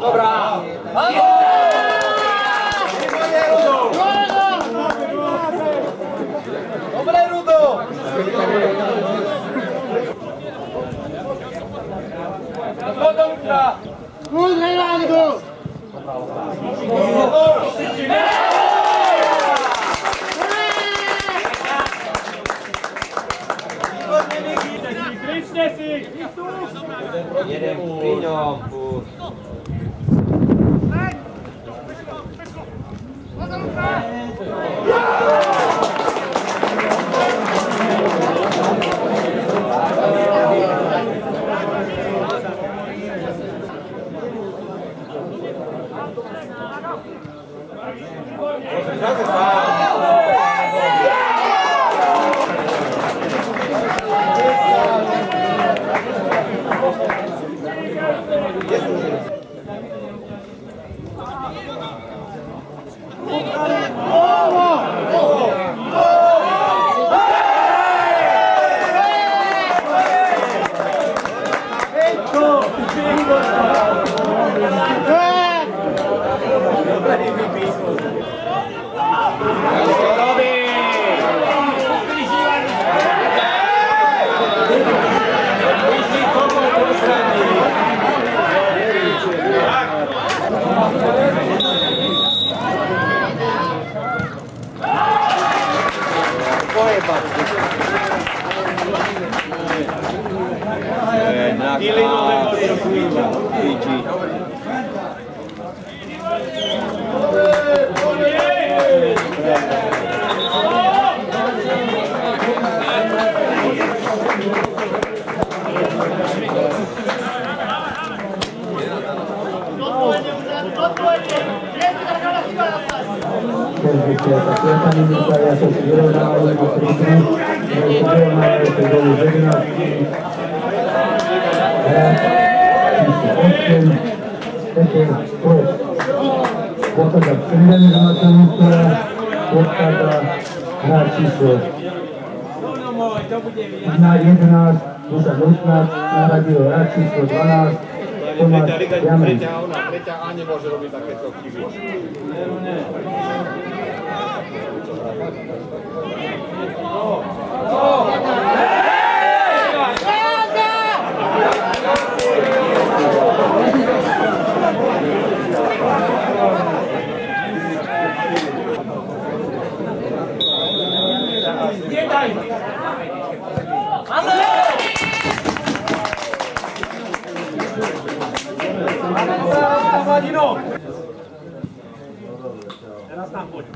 Dobra! Vamos! Who's Leilani Group? Jeden Pino, bu... Hey! Concentrado, Let's go. Jedna, 11, 12, narodil, radši 112, Preťa, Rita, preťa, ona, preťa A nemôže robiť takéto chyby. Ne, no ne. No, no, Nedaj! Ale! Teraz tam poď.